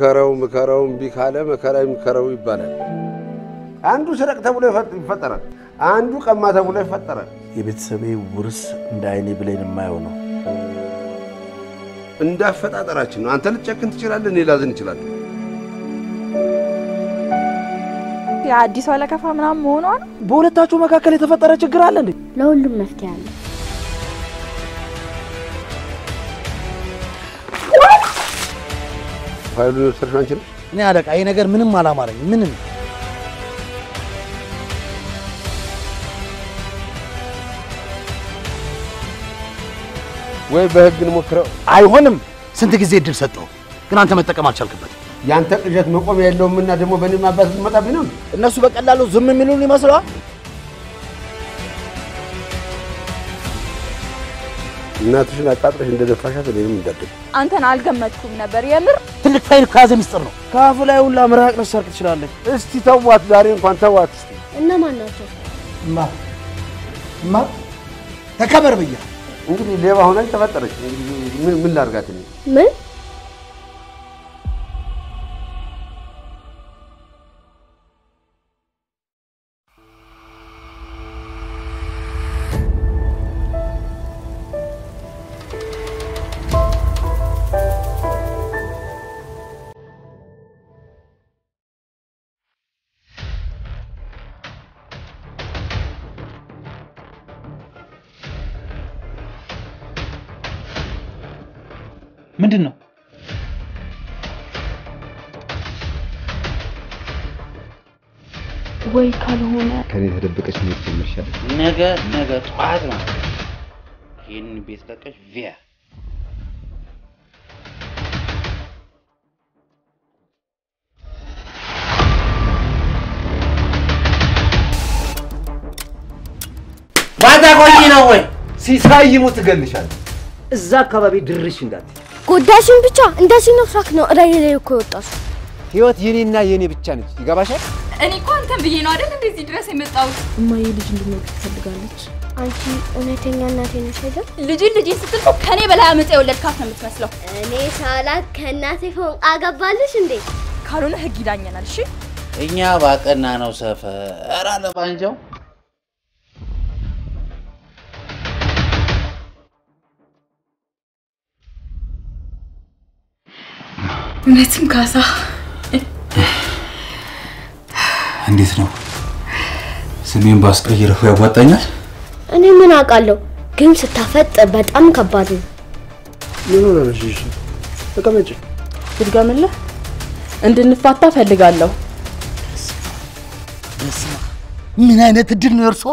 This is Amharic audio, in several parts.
ምከረው ምከረው እምቢ ካለ መከራ ምከረው ይባላል። አንዱ ስረቅ ተብሎ ይፈጠራል፣ አንዱ ቀማ ተብሎ ይፈጠራል። የቤተሰቤ ውርስ እንደ አይኔ ብሌን የማየው ነው። እንዳፈጣጠራችን ነው። አንተ ልትጨክን ትችላለህ፣ እኔ ላዝን እችላለሁ። የአዲሷ ለከፋ ምናምን መሆኗ ነው። በሁለታችሁ መካከል የተፈጠረ ችግር አለ እንዴ? ለሁሉም መፍትሄ አለ። ፋይሉን የወሰድሽው አንቺ ነሽ? እኔ አለቃ፣ ይሄ ነገር ምንም አላማረኝ። ምንም ወይ በህግ እንሞክረው። አይሆንም። ስንት ጊዜ እድል ሰጠው፣ ግን አንተ መጠቀም አልቻልክበት። ያንተ ቅዠት መቆሚያ የለውም እና ደግሞ በእኔ ማባት ልትመጣብኝ ነው። እነሱ በቀላሉ ዝም የሚሉን ይመስለዋል። እናትሽን አቃጥረሽ እንደደፋሻት እኔንም እንዳደግ አንተን አልገመትኩም ነበር የምር። ትልቅ ፋይል ከያዘ ሚስጥር ነው። ከአፉ ላይ ሁላ ምራቅ ልትሰርቅ ትችላለች። እስቲ ተዋት፣ ዛሬ እንኳን ተዋት እስቲ። እነማን ናቸው? እማ እማ ተከበር ብያ እንግዲህ ሌባ ሆናች ተፈጠረች። እንግዲህ ምን ምን ላድርጋት እኔ? ምን ምንድን ነው? ወይ ካልሆነ ከኔ ተደበቀች ነው ትመሻለች። ነገ ነገ ጠዋት ነው ይህንን ቤት ለቀሽ ቪያ ማታ ቆይ ነው ወይ ሲሳይሙ ትገልሻለች። እዛ አካባቢ ድርሽ እንዳት ጎዳሽን ብቻ እንደዚህ ነው ራይ ላይ እኮ የወጣሽ ህይወት የኔና የኔ ብቻ ነች። ይገባሻል? እኔ እኮ አንተን ብዬ ነው አይደል እንደዚህ ድረስ የመጣሁት። እማዬ ልጅ እንድንወልድ ትፈልጋለች። አንቺ እውነተኛ እናቴ ነሽ አይደል? ልጅን ልጅ ስትል እኮ ከኔ በላይ አመፀ የወለድካት ነው የምትመስለው። እኔ ሳላቅ ከእናቴ ፎን አገባልሽ እንዴ? ካልሆነ ህግ ይዳኘናል። እሺ እኛ ባቀና ነው ሰፈር ባንጃው። እውነትም ካሳ እንዴት ነው ስሜን ባስቀይረው ያዋጣኛል? እኔ ምን አውቃለሁ፣ ግን ስታፈጥ በጣም ከባድ ነው። ምን ሆነ ነሽ? እሺ ተቀመጭ። ልድገምልህ፣ እንድንፋታ ፈልጋለሁ።! ምን አይነት እድል ነው የእርሶ?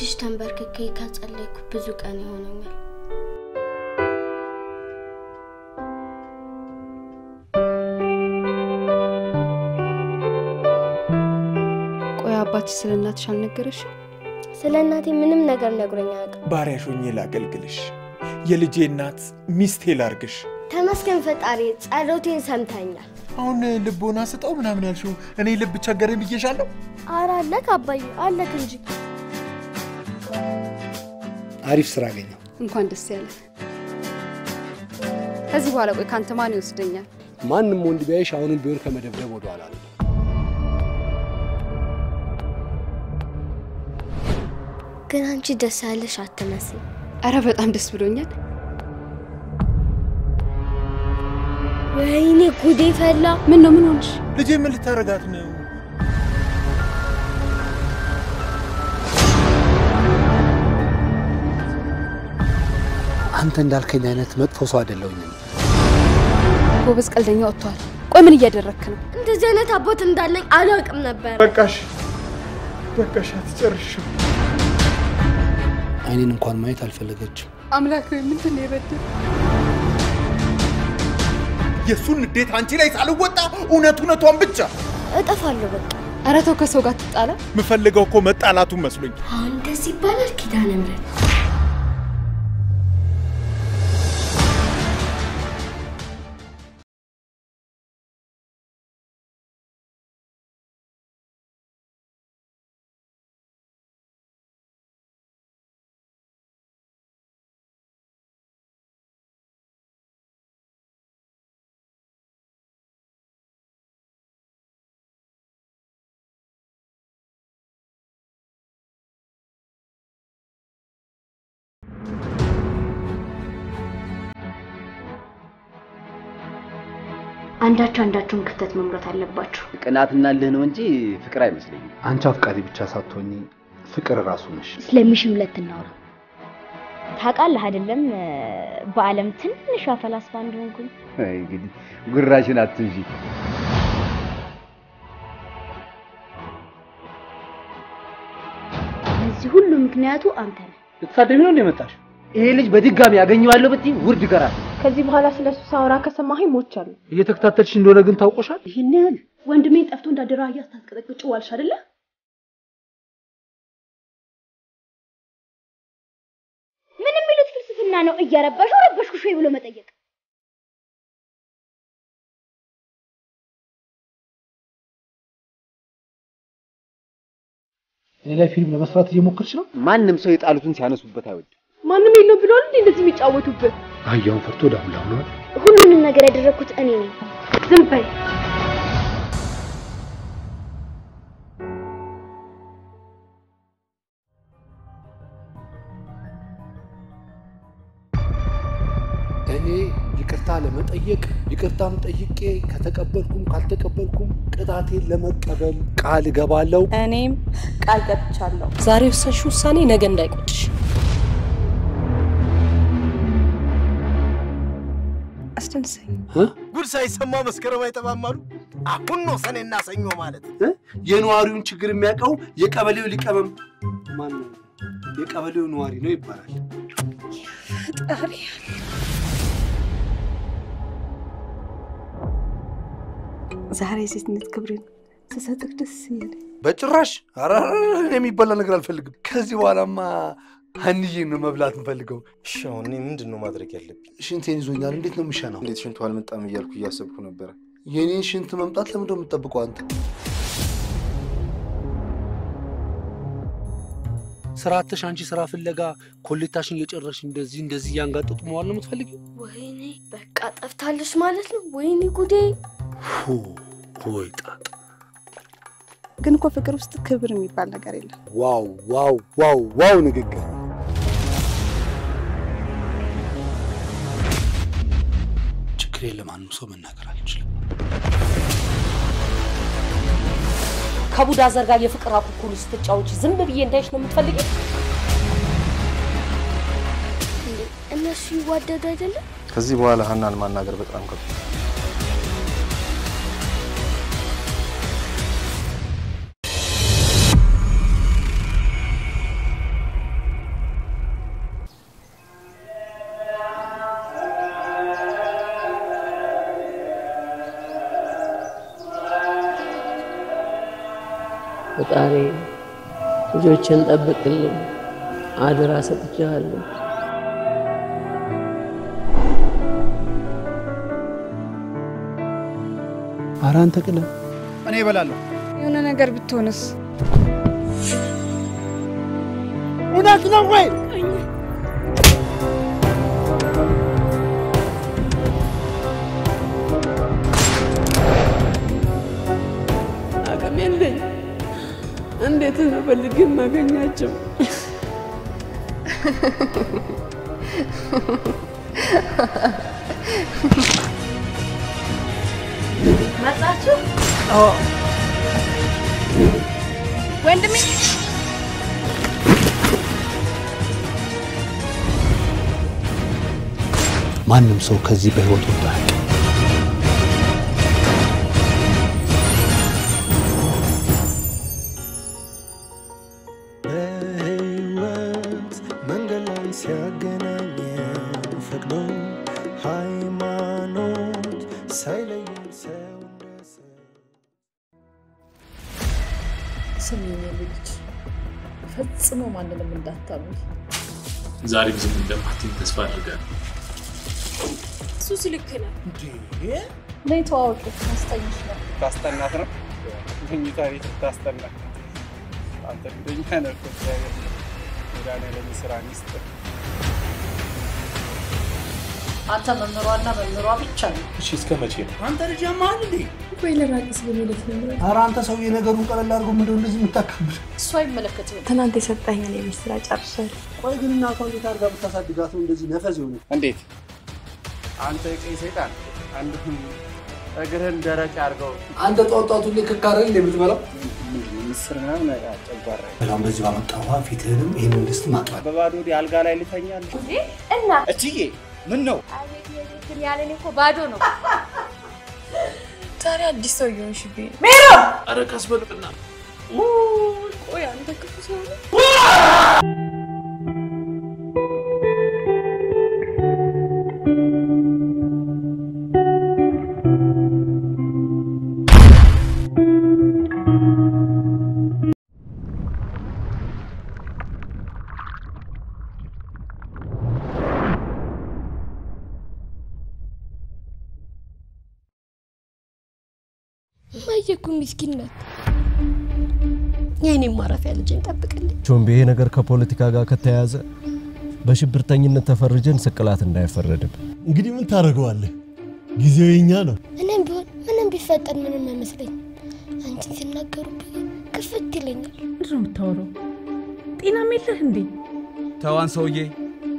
ከፊትሽ ተንበርክኬ ከጸለይኩ ብዙ ቀን ይሆነኛል። ቆይ አባትሽ ስለ እናትሽ አልነገረሽም? ስለ እናቴ ምንም ነገር ነግሮኝ አያውቅም። ባሪያሽ ሆኜ ላገልግልሽ፣ የልጄ እናት ሚስቴ ላርግሽ። ተመስገን ፈጣሪ፣ ጸሎቴን ሰምተኛል። አሁን ልቦና ስጠው ምናምን ያልሽው እኔ ልብ ቸገረኝ ብዬሻለሁ። ኧረ አለክ አባዬ፣ አለክ እንጂ አሪፍ ስራ አገኘው። እንኳን ደስ ያለ። ከዚህ በኋላ ቆይ ከአንተ ማን ይወስደኛል? ማንም ወንድ ቢያይሽ አሁንም ቢሆን ከመደብደብ ወደኋላ ነው። ግን አንቺ ደስ ያለሽ አትመስል። አረ በጣም ደስ ብሎኛል። ወይኔ ጉዴ ፈላ። ምን ነው ምን ሆንሽ? ልጄ ምን ልታረጋት ነው? አንተ እንዳልከኝ አይነት መጥፎ ሰው አይደለሁኝም። ጎበዝ ቀልደኛ ወጥቷል። ቆይ ምን እያደረግክ ነው? እንደዚህ አይነት አባት እንዳለኝ አላውቅም ነበር። በቃሽ፣ በቃሽ፣ አትጨርሽም። አይኔን እንኳን ማየት አልፈለገችም። አምላክ ሆይ ምንድን ነው የበደል የእሱን ንዴት አንቺ ላይ ሳልወጣ እውነት እውነቷን ብቻ እጠፋለሁ በቃ። ኧረ ተው ከሰው ጋር ትጣላ። የምፈልገው እኮ መጣላቱን መስሎኝ አሁን እንደዚህ ይባላል ኪዳነ ምሕረት አንዳችሁ አንዳችሁን ክፍተት መምራት አለባችሁ። ቅናትና ልህ ነው እንጂ ፍቅር አይመስለኝም። አንቺ አፍቃሪ ብቻ ሳትሆኚ ፍቅር ራሱ ነሽ። ስለሚሽም ሁለት እናውራ። ታውቃለህ አይደለም በዓለም ትንሿ ፈላስፋ እንደሆንኩኝ። አይ እንግዲህ ጉራሽን አትንሺ። ለዚህ ሁሉ ምክንያቱ አንተ ነህ። ልትሳደቢ ነው እንደ መጣሽ? ይሄ ልጅ በድጋሚ ያገኘዋለሁ ብትይ ውርድ ይቀራል። ከዚህ በኋላ ስለሱ ሳወራ ከሰማኸኝ ሞቻለሁ። እየተከታተልሽ እንደሆነ ግን ታውቆሻል። ይህን ያህል ወንድሜን ጠፍቶ እንዳደራ እያስታስቀጠቅጭ ዋልሽ አይደለ? ምን የሚሉት ፍልስፍና ነው? እየረበሸው ረበሽኩሽ ወይ ብሎ መጠየቅ። ሌላ ፊልም ለመስራት እየሞከርሽ ነው? ማንም ሰው የጣሉትን ሲያነሱበት አይወድም። ማንም የለው እንዴ እንደዚህ የሚጫወቱብህ? አህያውን ፈርቶ ዳውላ ሆኗል። ሁሉንም ነገር ያደረግኩት እኔ ነኝ። ዝም በይ። እኔ ይቅርታ ለመጠየቅ ይቅርታም ጠይቄ ከተቀበልኩም ካልተቀበልኩም ቅጣቴን ለመቀበል ቃል እገባለሁ። እኔም ቃል ገብቻለሁ። ዛሬ ወሰንሽ ውሳኔ ነገ እንዳይቆጭሽ። አስደንሰኝ። ጉድ ሳይሰማ መስከረም አይጠባም አሉ። አሁን ነው ሰኔና ሰኞ ማለት። የነዋሪውን ችግር የሚያውቀው የቀበሌው ሊቀመም ማን ነው? የቀበሌው ነዋሪ ነው ይባላል። ፈጣሪ ዛሬ የሴትነት ክብሬን ስሰጥህ ደስ እያለኝ በጭራሽ ኧረ እኔ የሚበላ ነገር አልፈልግም። ከዚህ በኋላማ ሀንዬን ነው መብላት እንፈልገው። እሺ አሁን እኔ ምንድን ነው ማድረግ ያለብኝ? ሽንቴን ይዞኛል። እንዴት ነው የሚሻናው? እንዴት ሽንቱ አልመጣም እያልኩ እያሰብኩ ነበረ። የኔን ሽንት መምጣት ለምንድን ነው የምትጠብቀው አንተ? ስራ አጥተሽ አንቺ ስራ ፍለጋ ኮሌታሽን እየጨረሽ እንደዚህ እንደዚህ እያንጋጠጡ መዋል ነው የምትፈልጊው? ወይኔ በቃ ጠፍታለች ማለት ነው። ወይኔ ጉዴ! ሁ ወይ ጣጣ! ግን እኮ ፍቅር ውስጥ ክብር የሚባል ነገር የለም። wow wow wow wow ንግግር! ችግሬን ለማንም ሰው መናገር አልችልም። ከቡዳ ዘር ጋር የፍቅር አኩኩሉ ስትጫወች ዝም ብዬ እንዳይሽ ነው የምትፈልጊው? እንዴ እነሱ ይዋደዱ አይደለም? ከዚህ በኋላ ሀናን ማናገር በጣም ከብ ፈጣሪ ልጆችን ጠብቅልኝ፣ አደራ ሰጥቼሃለሁ። ኧረ አንተ ቅለ እኔ እበላለሁ። የሆነ ነገር ብትሆንስ? እውነት ነው ወይ? እንዴት ነው ፈልጌ የማገኛቸው? መጣችሁ ወንድሜ ማንም ሰው ከዚህ በህይወት ወጣል። ዛሬም ዝም እንደማትይኝ ተስፋ አድርጋለሁ። ሱስ ልክ ነው። ነይ ተዋወቂ፣ አስጠኝሽ ነው። ታስጠናት ነው መኝታ ቤት ታስጠና። አንተ እንደኛ ነህ እኮ እግዚአብሔር መድኃኒዓለም ስራ ሚስጥር አንተ መምህሯና መምህሯ ብቻ ነው። እሺ እስከ መቼ ነው? አንተ ልጅ ያማል እንዴ? ቆይ ለራቅስ በሚለት ነው ኧረ አንተ ሰውዬ ነገሩን ቀለል አድርጎ ምንድነው እንደዚህ የምታካብድ? እሱ አይመለከትም። ትናንት የሰጠኸኝ የቤት ስራ ጨርሻለሁ። ቆይ ግን እናቷ እንዴት አድርጋ ብታሳድጋት ነው እንደዚህ ነፈዝ የሆነ? እንዴት አንተ የቀይ ሰይጣን አንዱን እግርህን ደረቅ አድርገው። አንተ ሁሌ ክካረል የምትበላው ምስር ምናምን ጨጓራ በላም በዚህ ባመጣ ውሃ ፊትህንም ይህንን ድስት ማጥባት በባዶ አልጋ ላይ ልተኛል። እና እትዬ ምን ነው ያለን እኮ ባዶ ነው። ዛሬ አዲስ ሰው እየሆንሽብኝ ኧረ ቀስ በልብና ቆይ አንተ ክፉ ሰው እማዬ እኮ ምስኪን ናት። የእኔም ማረፊያ ልጄን ጠብቅልኝ። ቾምቤ ይሄ ነገር ከፖለቲካ ጋር ከተያያዘ በሽብርተኝነት ተፈርጀን ስቅላት እንዳይፈረድብ። እንግዲህ ምን ታደርገዋለህ? ጊዜው የኛ ነው። እኔም ቢሆን ምንም ቢፈጠር ምንም አይመስለኝም። አንቺን ሲናገሩብኝ ክፍት ይለኛል። ምንድን ነው የምታወራው? ጤናም የለህ እንዴ? ተዋን ሰውዬ፣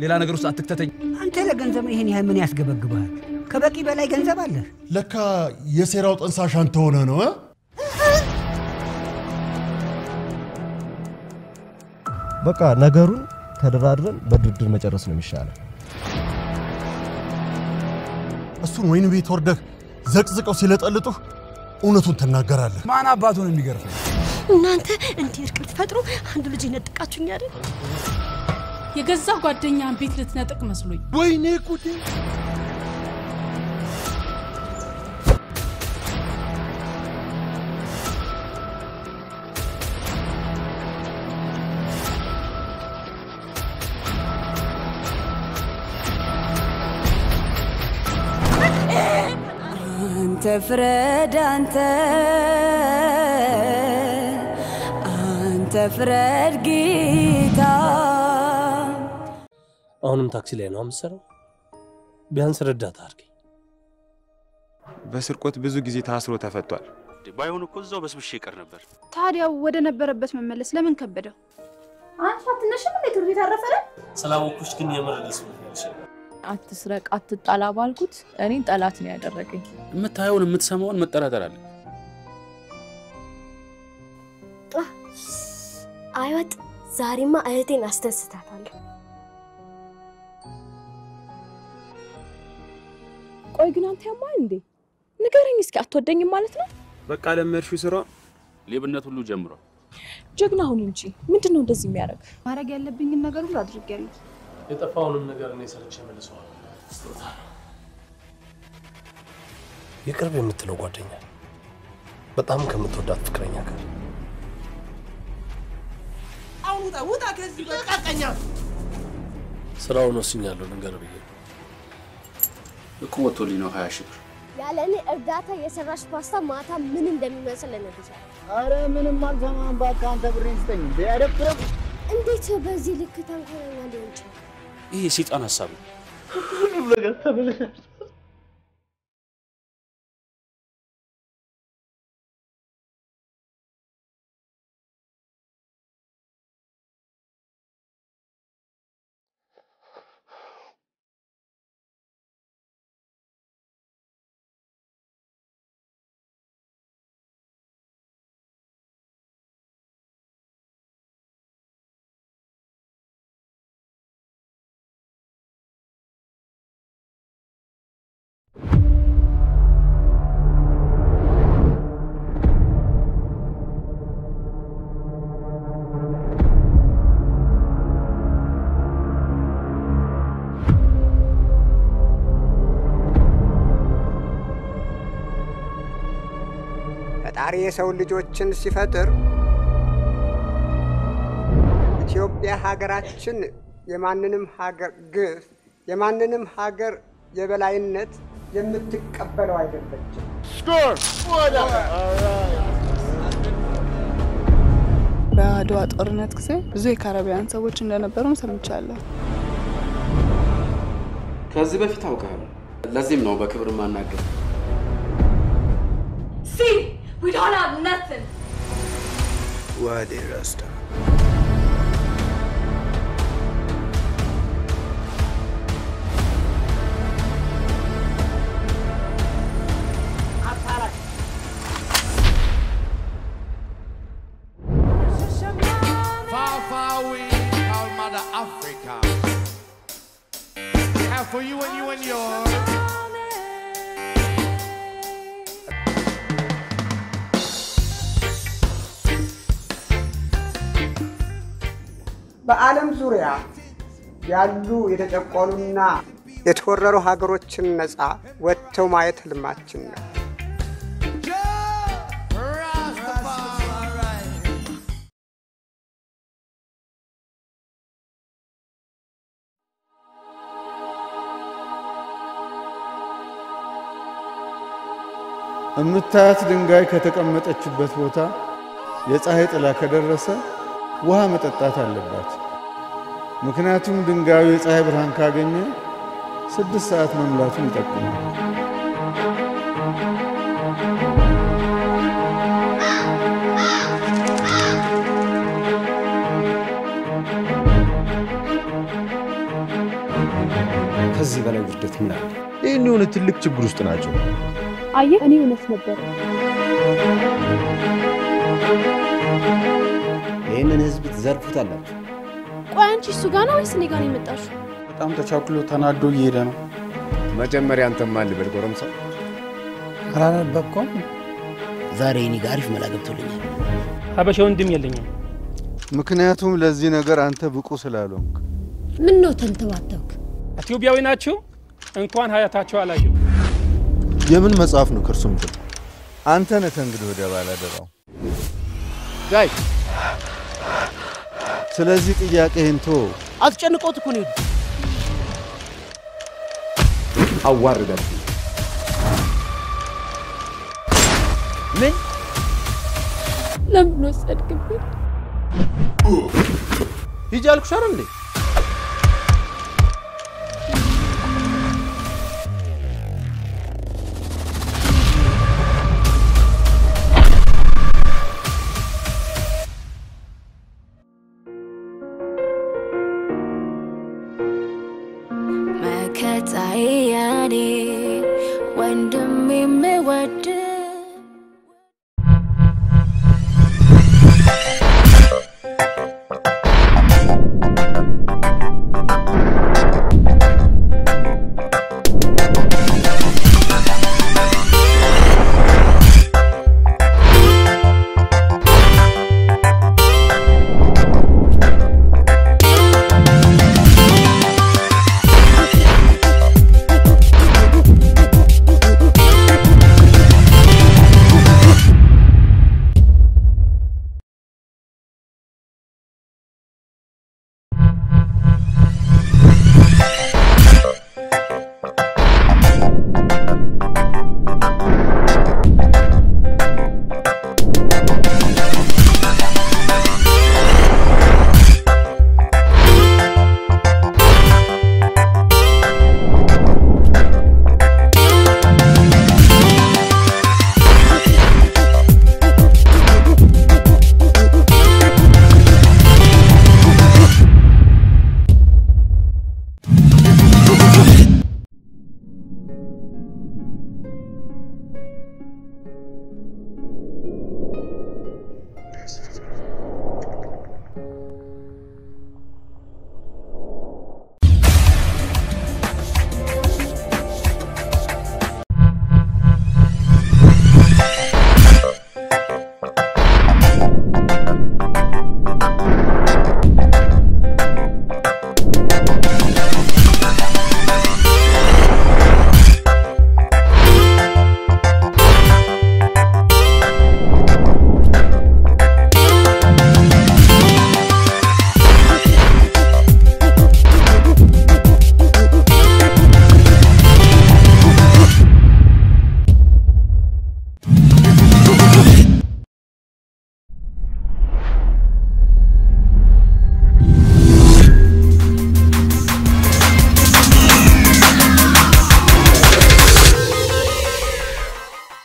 ሌላ ነገር ውስጥ አትክተተኝ። አንተ ለገንዘብ ይህን ያህል ምን ያስገበግበሃል? ከበቂ በላይ ገንዘብ አለ። ለካ የሴራው ጠንሳሽ አንተ ሆነ ነው እ? በቃ ነገሩን ተደራድረን በድርድር መጨረስ ነው የሚሻለው። እሱን ወይን ቤት ወርደህ ዘቅዝቀው ሲለጠልጡህ እውነቱን ትናገራለህ። ማን አባቱን የሚገርፈው? እናንተ እንዲህ እርቅ ልትፈጥሩ አንድ ልጅ ነጥቃችሁኝ አይደል? የገዛ ጓደኛን ቤት ልትነጥቅ መስሎኝ። ወይኔ ጉዴ! ፍረድ አንተ አንተ ፍረድ ጌታ አሁንም ታክሲ ላይ ነው የምትሰራው? ቢያንስ ረዳት አድርገኝ። በስርቆት ብዙ ጊዜ ታስሮ ተፈቷል። ባይሆን እኮ እዛው በስብሼ ይቀር ነበር። ታዲያ ወደ ነበረበት መመለስ ለምን ከበደው? አንቺ አትነሽም እንዴ? ትምህርት ቤት አረፈረ? ስላወኩሽ ግን የምር ደስ አትስረቅ፣ አትጣላ ባልኩት እኔን ጠላት ነው ያደረገኝ። የምታየውን የምትሰማውን መጠራጠር አለ። አይወጥ ዛሬማ እህቴን አስደስታታለሁ። ቆይ ግን አንተ ያማል እንዴ? ንገረኝ እስኪ፣ አትወደኝም ማለት ነው? በቃ ለመድሽው ስራ ሌብነት ሁሉ ጀምሯል። ጀግና ሁን እንጂ ምንድን ነው እንደዚህ የሚያደርግ? ማድረግ ያለብኝን ነገር ሁሉ አድርጌያለሁ። የጠፋውንም ነገር እኔ ሰርቼ መልሰዋል። ስጦታ ነው። የቅርብ የምትለው ጓደኛ በጣም ከምትወዳት ፍቅረኛ ጋር አሁን ውጣ ውጣ ከዚህ በቃቀኛ ስራውን ወስኛለሁ። ልንገር ብዬ ነው። እኮ ወጥቶልኝ ነው ሀያ ሺህ ብር ያለ እኔ እርዳታ የሰራሽ ፓስታ ማታ ምን እንደሚመስል እነግርሻለሁ። አረ ምንም አልሰማም። እባክህ አንተ ብሬን ስጠኝ። አይደብርም? እንዴት በዚህ ልክ ተንኮለኛ ሊሆን ይችላል? ይህ የሴጣን ሀሳብ ነው። ሁሉም ነገር ተበላሽቷል። ፈጣሪ የሰው ልጆችን ሲፈጥር ኢትዮጵያ ሀገራችን የማንንም ሀገር ግፍ የማንንም ሀገር የበላይነት የምትቀበለው አይደለችም። በአድዋ ጦርነት ጊዜ ብዙ የካረቢያን ሰዎች እንደነበሩም ሰምቻለሁ። ከዚህ በፊት አውቃለሁ። ለዚህም ነው በክብር ማናገር። We don't have nothing. Why are they, Far, far away, Mother Africa. For you and you በዓለም ዙሪያ ያሉ የተጨቆኑና የተወረሩ ሀገሮችን ነፃ ወጥተው ማየት ህልማችን ነው። እምታያት ድንጋይ ከተቀመጠችበት ቦታ የፀሐይ ጥላ ከደረሰ ውሃ መጠጣት አለባት። ምክንያቱም ድንጋዩ የፀሐይ ብርሃን ካገኘ ስድስት ሰዓት መሙላቱን ይጠቁማል። ከዚህ በላይ ውርደት ምን አለ? ይህን የሆነ ትልቅ ችግር ውስጥ ናቸው። አየህ፣ እኔ እውነት ነበረ። ይህንን ህዝብ ትዘርፉታላችሁ። አንቺ እሱ ጋር ነው ወይስ እኔ ጋር ነው የመጣሽው? በጣም ተቻኩሎ ተናዶ እየሄደ ነው። መጀመሪያ አንተም ማን ልበል ጎረምሳ? አላነበብከውም? ዛሬ እኔ ጋር አሪፍ መላ ገብቶልኛል። ሀበሻ ወንድም የለኝም። ምክንያቱም ለዚህ ነገር አንተ ብቁ ስላልሆንክ። ምን ነው ተንተባተብክ? ኢትዮጵያዊ ናችሁ? እንኳን ሀያታቸው አላየው። የምን መጽሐፍ ነው ከእርሱ ምትል? አንተ ነህ ከእንግዲህ ወዲያ ባላደራው። ጋይ ስለዚህ ጥያቄህን ቶ አስጨንቆት እኮ ነው አዋርዳችሁ ምን ለምን ወሰድክብኝ? ሂጂ አልኩሽ አይደል እንዴ?